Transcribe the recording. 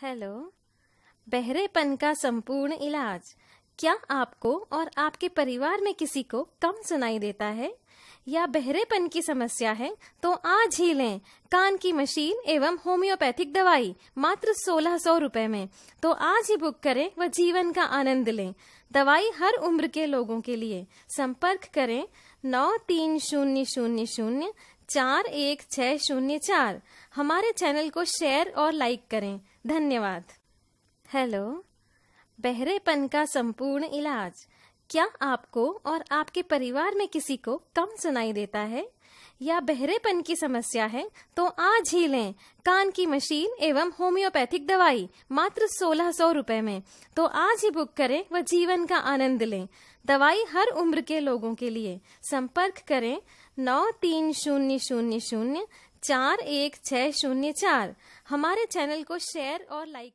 Hello. बहरेपन का संपूर्ण इलाज, क्या आपको और आपके परिवार में किसी को कम सुनाई देता है? या बहरेपन की समस्या है तो आज ही लें कान की मशीन एवं होम्योपैथिक दवाई, मात्र सोलह सौ रूपए में। तो आज ही बुक करें व जीवन का आनंद लें। दवाई हर उम्र के लोगों के लिए। संपर्क करें नौ तीन शून्य शून्य शून्य चार एक छह शून्य चार। हमारे चैनल को शेयर और लाइक करें। धन्यवाद। हेलो बहरेपन का संपूर्ण इलाज। क्या आपको और आपके परिवार में किसी को कम सुनाई देता है? या बहरेपन की समस्या है तो आज ही लें। कान की मशीन एवं होम्योपैथिक दवाई, मात्र सोलह सौ रूपए में। तो आज ही बुक करें व जीवन का आनंद लें। दवाई हर उम्र के लोगों के लिए। संपर्क करें नौ तीन शून्य शून्य शून्य चार एक छह शून्य चार। हमारे चैनल को शेयर और लाइक